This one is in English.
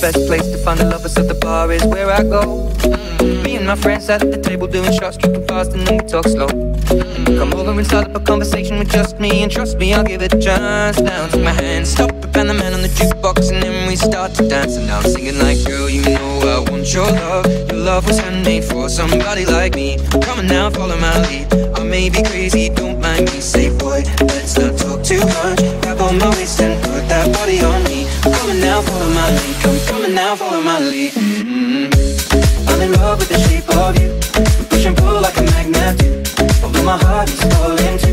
best place to find the lovers of the bar is where I go. Mm. Me and my friends sat at the table doing shots, tripping fast, and then we talk slow. Mm. Come over and start up a conversation with just me, and trust me, I'll give it a chance. Now take my hand, stop it, and the man on the jukebox, and then we start to dance. And I'm singing like, girl, you know I want your love. Your love was handmade for somebody like me. Come on now, follow my lead. I may be crazy, don't mind me. Say, boy, let's not talk too much. Grab on my waist and put that body on me. Come now, my lead. Mm-hmm. I'm in love with the shape of you. We push and pull like a magnet do. Although my heart is falling too.